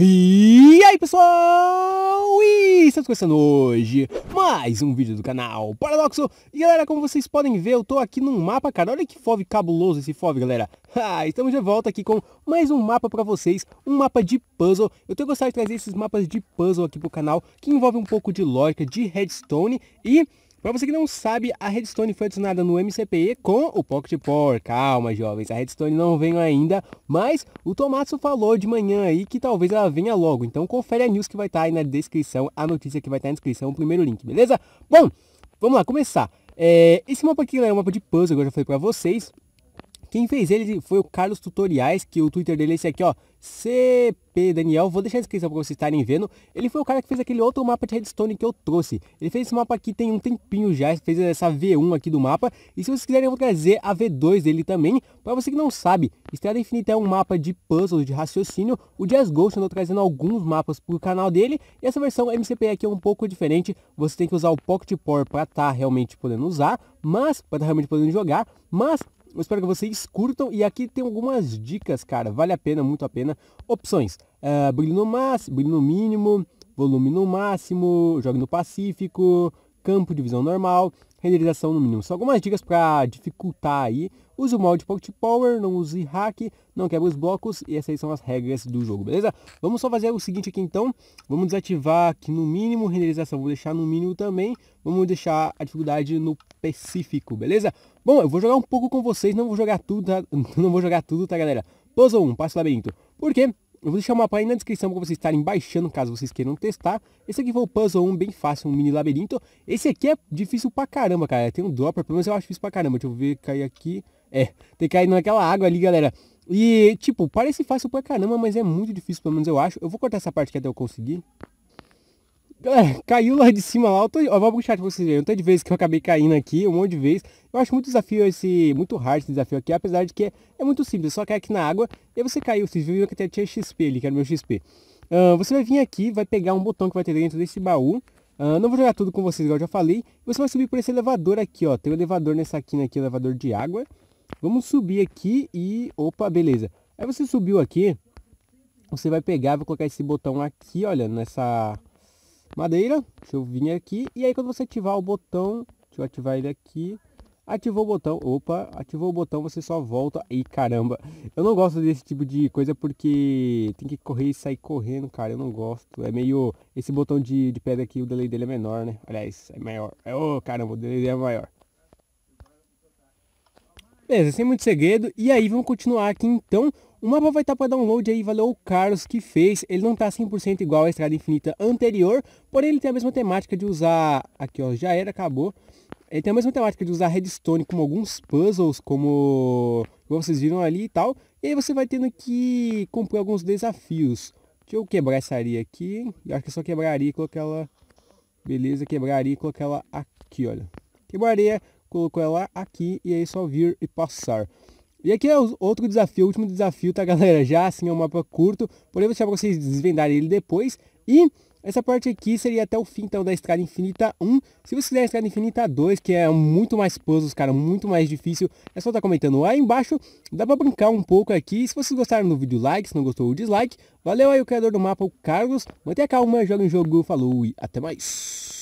E aí pessoal, e estamos começando hoje mais um vídeo do canal Paradoxo. E galera, como vocês podem ver, eu tô aqui num mapa, cara, olha que fove cabuloso esse fove, galera. Ah, Estamos de volta aqui com mais um mapa pra vocês, um mapa de puzzle. Eu tenho gostado de trazer esses mapas de puzzle aqui pro canal Que envolve um pouco de lógica, de redstone e... Para você que não sabe, a Redstone foi adicionada no MCPE com o Pocket Power. Calma, jovens, a Redstone não veio ainda, mas o Tomatsu falou de manhã aí que talvez ela venha logo. Então confere a news que vai estar tá aí na descrição, a notícia que vai estar tá na descrição, o primeiro link, beleza? Bom, vamos lá, começar. É, esse mapa aqui é um mapa de puzzle, eu já falei para vocês. Quem fez ele foi o Carlos Tutoriais, que o Twitter dele é esse aqui, ó, CP Daniel. Vou deixar a descrição para vocês estarem vendo. Ele foi o cara que fez aquele outro mapa de redstone que eu trouxe. Ele fez esse mapa aqui tem um tempinho já, fez essa V1 aqui do mapa. E se vocês quiserem, eu vou trazer a V2 dele também. Para você que não sabe, Estrada Infinita é um mapa de puzzles, de raciocínio. O Jazz Ghost andou trazendo alguns mapas pro canal dele. E essa versão MCP aqui é um pouco diferente. Você tem que usar o Pocket Power para estar tá realmente podendo usar, mas para estar tá realmente podendo jogar. Mas eu espero que vocês curtam e aqui tem algumas dicas, cara. Vale a pena, muito a pena. Opções. Uh, brilho no máximo, brilho no mínimo, volume no máximo, jogue no Pacífico, campo de visão normal, renderização no mínimo. São algumas dicas para dificultar aí. Use o molde Pocket Power, não use hack, não quebre os blocos e essas são as regras do jogo, beleza? Vamos só fazer o seguinte aqui então, vamos desativar aqui no mínimo, renderização vou deixar no mínimo também, vamos deixar a dificuldade no Pacífico, beleza? Bom, eu vou jogar um pouco com vocês, não vou jogar tudo, tá? não vou jogar tudo, tá galera? Puzzle 1, passo labirinto. Por quê? Eu vou deixar mapa aí na descrição para vocês estarem baixando, caso vocês queiram testar. Esse aqui foi o Puzzle 1, bem fácil, um mini labirinto. Esse aqui é difícil pra caramba, cara. Tem um dropper, pelo menos eu acho difícil pra caramba. Deixa eu ver, cair aqui. É, tem que cair naquela água ali, galera. E, tipo, parece fácil pra caramba, mas é muito difícil, pelo menos eu acho. Eu vou cortar essa parte aqui até eu conseguir. Galera, caiu lá de cima lá. Eu, tô, eu vou puxar pra vocês verem. Um tanto de vezes que eu acabei caindo aqui, um monte de vezes. Eu acho muito desafio esse. Muito hard esse desafio aqui, apesar de que é, é muito simples. Só cair aqui na água e você caiu. Vocês viram que até tinha XP ali, que era meu XP. Uh, você vai vir aqui, vai pegar um botão que vai ter dentro desse baú. Uh, não vou jogar tudo com vocês, igual eu já falei. Você vai subir por esse elevador aqui, ó. Tem um elevador nessa quina aqui, elevador de água. Vamos subir aqui e... Opa, beleza. Aí você subiu aqui, você vai pegar, vai colocar esse botão aqui, olha, nessa madeira. Deixa eu vir aqui. E aí quando você ativar o botão, deixa eu ativar ele aqui. Ativou o botão, opa, ativou o botão, você só volta. E caramba, eu não gosto desse tipo de coisa porque tem que correr e sair correndo, cara. Eu não gosto. É meio. Esse botão de, de pedra aqui, o delay dele é menor, né? Aliás, é maior. É, oh, caramba, o delay dele é maior. Beleza, sem muito segredo. E aí, vamos continuar aqui então. O mapa vai estar para download aí, valeu o Carlos que fez. Ele não está 100% igual à Estrada Infinita anterior, porém ele tem a mesma temática de usar... Aqui ó, já era, acabou. Ele tem a mesma temática de usar redstone como alguns puzzles, como, vocês viram ali e tal. E aí você vai tendo que cumprir alguns desafios. Deixa eu quebrar essa areia aqui. Eu acho que eu só quebraria e colocar ela... Beleza, quebraria e colocar ela aqui, olha. Quebraria, colocou ela aqui e aí só vir e passar. E aqui é outro desafio, o último desafio, tá galera? Já assim é um mapa curto, porém vou deixar pra vocês desvendarem ele depois. E essa parte aqui seria até o fim então da Estrada Infinita 1. Se você quiser a Estrada Infinita 2, que é muito mais puzzles, cara, muito mais difícil, é só estar tá comentando lá embaixo. Dá pra brincar um pouco aqui. Se vocês gostaram do vídeo, like. Se não gostou, o dislike. Valeu aí o criador do mapa, o Carlos. Mantenha calma, joga em jogo. Falou e até mais.